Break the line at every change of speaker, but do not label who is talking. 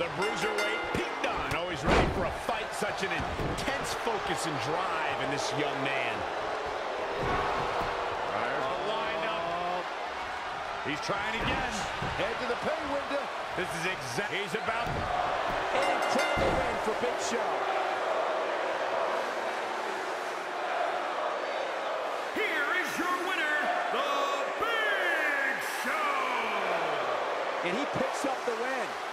The bruiserweight, Pete Dunne, always ready for a fight. Such an intense focus and drive in this young man.
There's the up. He's trying again.
Head to the pay window.
This is exactly. He's about.
An incredible win for Big Show.
Here is your winner, The Big Show!
And he picks up the win.